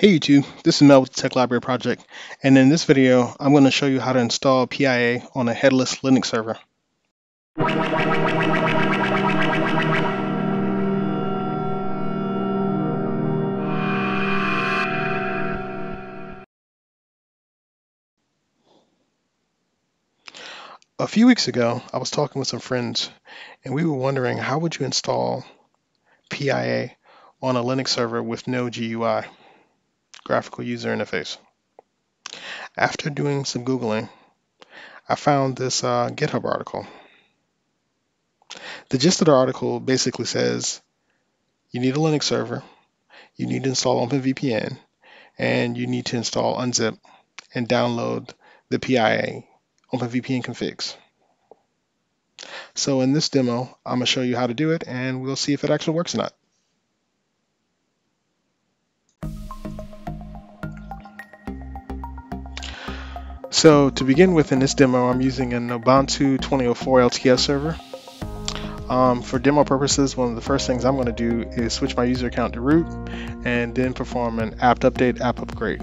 Hey YouTube, this is Mel with the TekLibrary Project, and in this video, I'm going to show you how to install PIA on a headless Linux server. A few weeks ago, I was talking with some friends, and we were wondering how would you install PIA on a Linux server with no GUI graphical user interface. After doing some Googling, I found this uh, GitHub article. The gist of the article basically says you need a Linux server, you need to install OpenVPN, and you need to install Unzip and download the PIA OpenVPN configs. So in this demo, I'm going to show you how to do it, and we'll see if it actually works or not. So to begin with in this demo, I'm using an Ubuntu 2004 LTS server. Um, for demo purposes, one of the first things I'm going to do is switch my user account to root and then perform an apt update apt upgrade.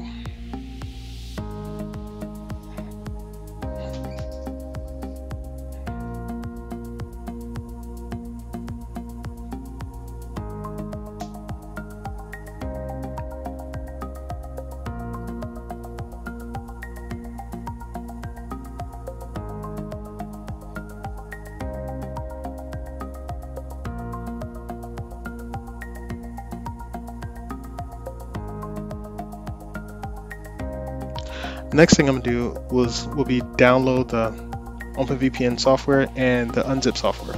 Next thing I'm gonna do was will be download the OpenVPN software and the Unzip software.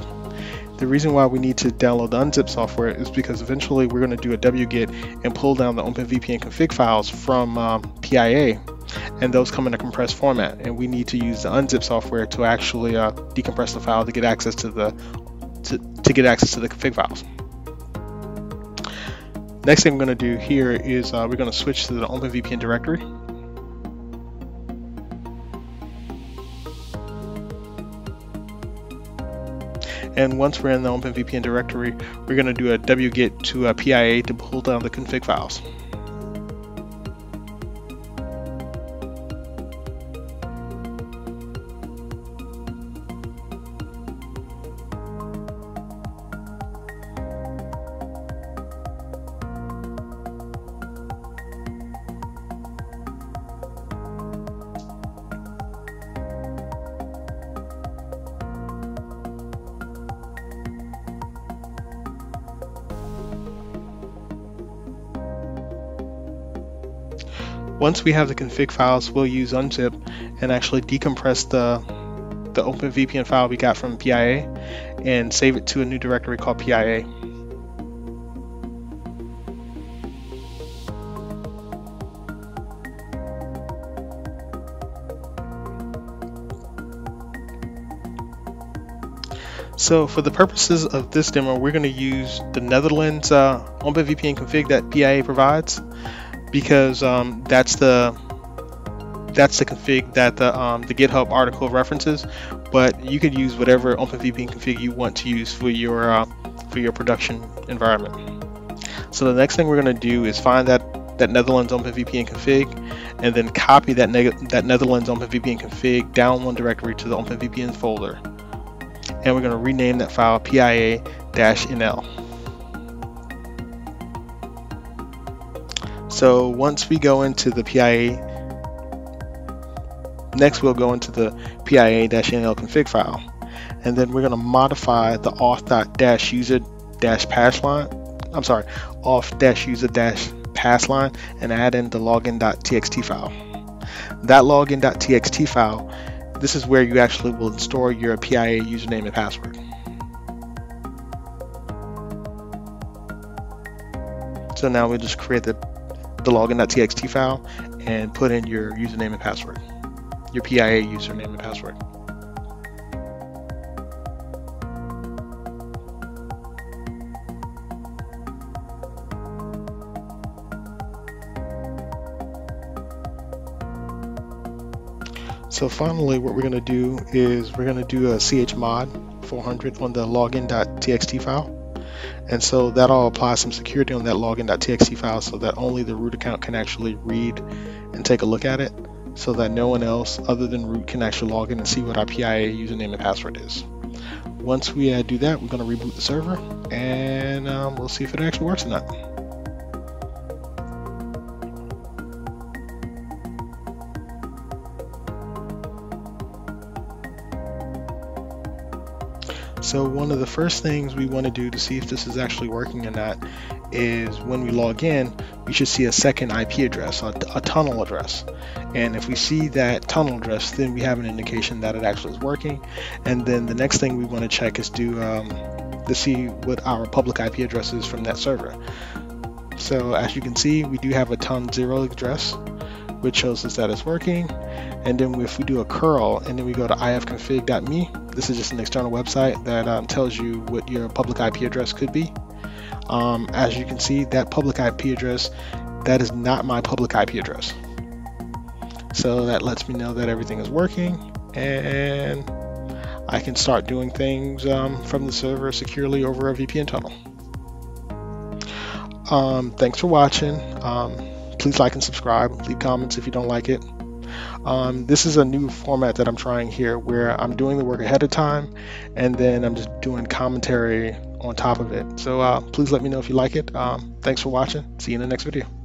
The reason why we need to download the Unzip software is because eventually we're going to do a wget and pull down the OpenVPN config files from um, PIA, and those come in a compressed format. And we need to use the Unzip software to actually uh, decompress the file to get access to the to, to get access to the config files. Next thing I'm going to do here is uh, we're going to switch to the OpenVPN directory. And once we're in the OpenVPN directory, we're going to do a wget to a PIA to pull down the config files. Once we have the config files, we'll use unzip and actually decompress the the OpenVPN file we got from PIA and save it to a new directory called PIA. So for the purposes of this demo, we're going to use the Netherlands uh, OpenVPN config that PIA provides because um, that's the that's the config that the um, the GitHub article references. But you could use whatever OpenVPN config you want to use for your uh, for your production environment. So the next thing we're going to do is find that that Netherlands OpenVPN config, and then copy that that Netherlands OpenVPN config down one directory to the OpenVPN folder, and we're going to rename that file PIA-nl. So once we go into the PIA, next we'll go into the PIA-nl config file. And then we're going to modify the auth-user-pass line. I'm sorry, auth-user-pass line and add in the login.txt file. That login.txt file, this is where you actually will store your PIA username and password. So now we just create the the login.txt file and put in your username and password, your PIA username and password. So finally, what we're going to do is we're going to do a chmod 400 on the login.txt file. And so that'll apply some security on that login.txt file so that only the root account can actually read and take a look at it so that no one else other than root can actually log in and see what our PIA username and password is. Once we uh, do that, we're going to reboot the server and um, we'll see if it actually works or not. So one of the first things we want to do to see if this is actually working or not is when we log in, we should see a second IP address, a, a, tunnel address. And if we see that tunnel address, then we have an indication that it actually is working. And then the next thing we want to check is to, um, to see what our public IP address is from that server. So as you can see, we do have a tun zero address, which shows us that it's working. And then if we do a curl and then we go to ifconfig.me, this is just an external website that um, tells you what your public IP address could be. Um, as you can see, that public IP address, that is not my public IP address. So that lets me know that everything is working and I can start doing things um, from the server securely over a VPN tunnel. Um, thanks for watching. Um, please like and subscribe. Leave comments if you don't like it. Um, this is a new format that I'm trying here where I'm doing the work ahead of time and then I'm just doing commentary on top of it. So uh, please let me know if you like it. Um, thanks for watching. See you in the next video.